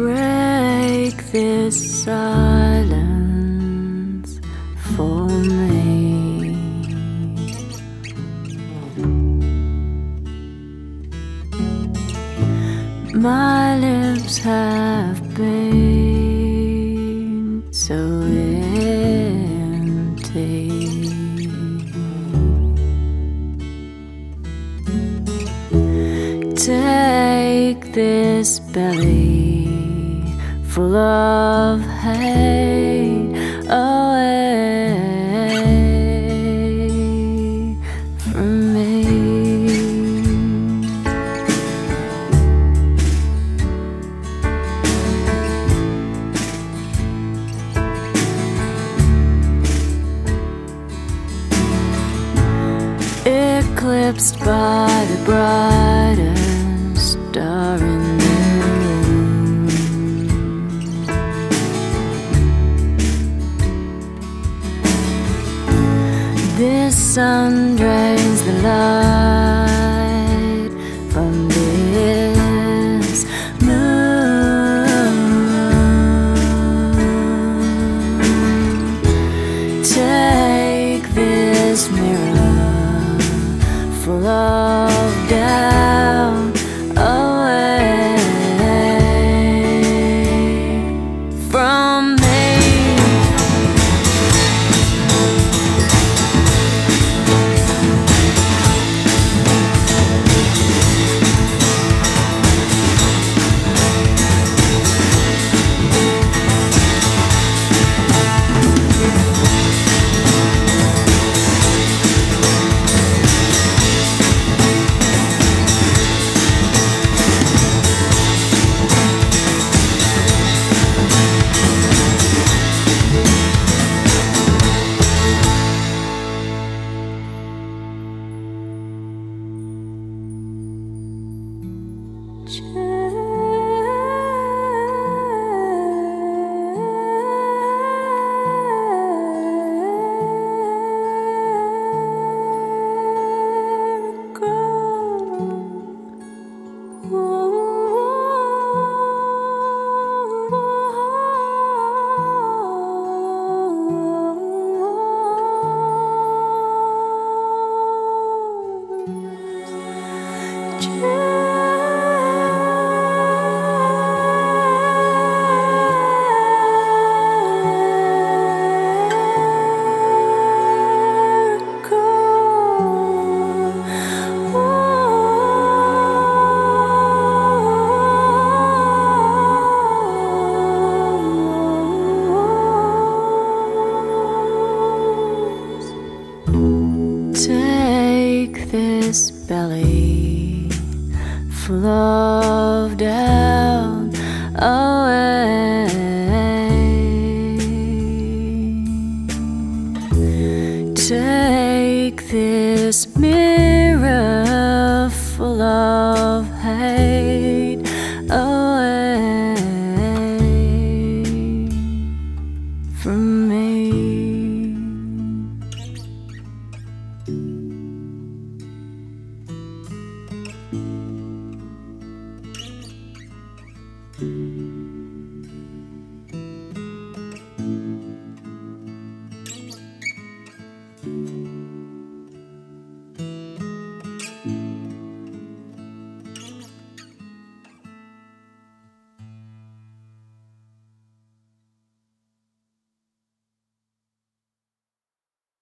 Break this silence for me. My lips have been so empty. Take this belly full of hate away from me. Eclipsed by the brightest star in This sun drains the light from this moon. Take this mirror full of Take this belly full down away. Take this mirror full of hate away from